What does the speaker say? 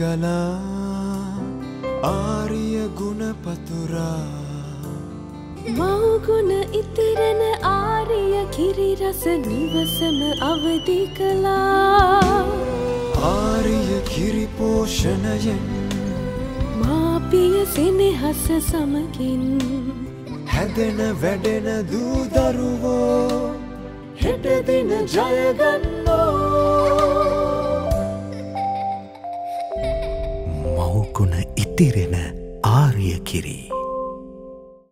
ගලා ආරිය ගුණපතුරා. මවගුණ ඉතිරෙන ආරිය කිරිරස නිවසම අවදි කළා. ආරිය කිරිපෝෂණයෙන් මාපිය සෙනෙහස සමකින් හැදෙන වැඩෙන දූදරුවෝ හෙටදින ජයගන්නෝ මවකුණ ඉතිරෙන ආරිය කිරී.